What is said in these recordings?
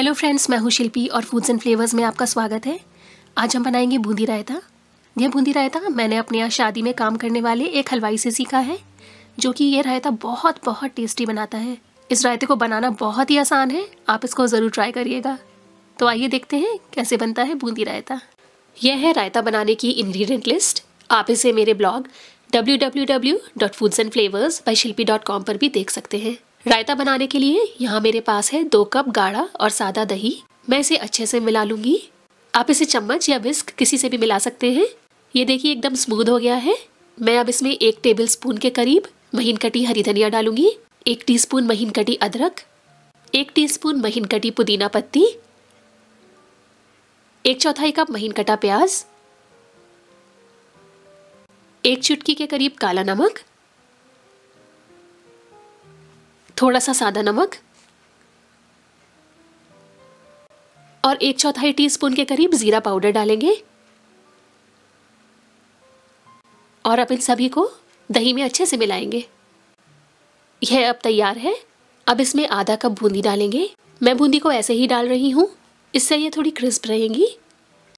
Hello friends मैं हूँ शिल्पी और फूड्स एंड फ्लेवर्स में आपका स्वागत है। आज हम बनाएँगे बूंदी रायता। यह बूंदी रायता मैंने अपने यहाँ शादी में काम करने वाले एक हलवाई से सीखा है, जो कि यह रायता बहुत बहुत टेस्टी बनाता है। इस रायते को बनाना बहुत ही आसान है, आप इसको ज़रूर ट्राई करिएगा। तो आइए देखते हैं कैसे बनता है बूंदी रायता। यह है रायता बनाने की इंग्रेडिएंट लिस्ट आप इसे मेरे ब्लॉग www.foodsandflavors पर भी देख सकते हैं। रायता बनाने के लिए यहाँ मेरे पास है दो कप गाढ़ा और सादा दही। मैं इसे अच्छे से मिला लूँगी। आप इसे चम्मच या विस्क किसी से भी मिला सकते हैं। ये देखिए एकदम स्मूथ हो गया है। मैं अब इसमें एक टेबल स्पून के करीब महीन कटी हरी धनिया डालूँगी। एक टीस्पून महीन कटी अदरक। एक टीस्पून महीन कटी पुदीना पत्ती। एक चौथाई कप महीन कटा प्याज। एक चुटकी के करीब काला नमक। थोड़ा सा सादा नमक। और एक चौथाई टीस्पून के करीब ज़ीरा पाउडर डालेंगे। और अब इन सभी को दही में अच्छे से मिलाएँगे। यह अब तैयार है। अब इसमें आधा कप बूंदी डालेंगे। मैं बूंदी को ऐसे ही डाल रही हूँ। इससे ये थोड़ी क्रिस्प रहेंगी।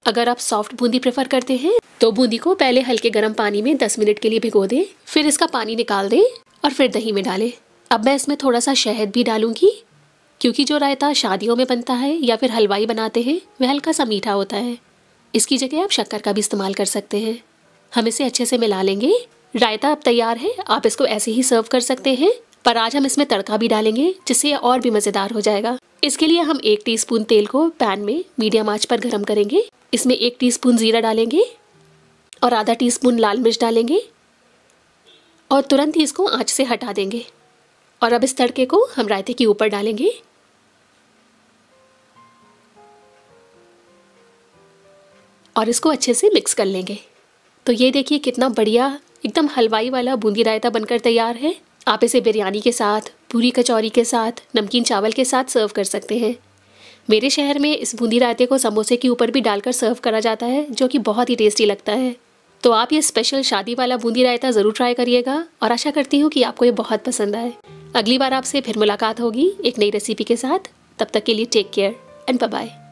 अगर आप सॉफ्ट बूंदी प्रेफर करते हैं तो बूंदी को पहले हल्के गर्म पानी में 10 मिनट के लिए भिगो दें। फिर इसका पानी निकाल दें और फिर दही में डालें। अब मैं इसमें थोड़ा सा शहद भी डालूँगी, क्योंकि जो रायता शादियों में बनता है या फिर हलवाई बनाते हैं, वह हल्का सा मीठा होता है। इसकी जगह आप शक्कर का भी इस्तेमाल कर सकते हैं। हम इसे अच्छे से मिला लेंगे। रायता अब तैयार है, आप इसको ऐसे ही सर्व कर सकते हैं, पर आज हम इसमें तड़का भी डालेंगे, जिससे यह और भी मज़ेदार हो जाएगा। इसके लिए हम एक टीस्पून तेल को पैन में मीडियम आँच पर गर्म करेंगे। इसमें एक टीस्पून ज़ीरा डालेंगे और आधा टीस्पून लाल मिर्च डालेंगे और तुरंत ही इसको आँच से हटा देंगे। और अब इस तड़के को हम रायते के ऊपर डालेंगे। और इसको अच्छे से मिक्स कर लेंगे। तो ये देखिए कितना बढ़िया, एकदम हलवाई वाला बूंदी रायता बनकर तैयार है। आप इसे बिरयानी के साथ, पूरी कचौरी के साथ, नमकीन चावल के साथ सर्व कर सकते हैं। मेरे शहर में इस बूंदी रायते को समोसे के ऊपर भी डालकर सर्व करा जाता है, जो कि बहुत ही टेस्टी लगता है। तो आप ये स्पेशल शादी वाला बूंदी रायता ज़रूर ट्राई करिएगा, और आशा करती हूँ कि आपको ये बहुत पसंद आए। अगली बार आपसे फिर मुलाकात होगी एक नई रेसिपी के साथ। तब तक के लिए टेक केयर एंड बाय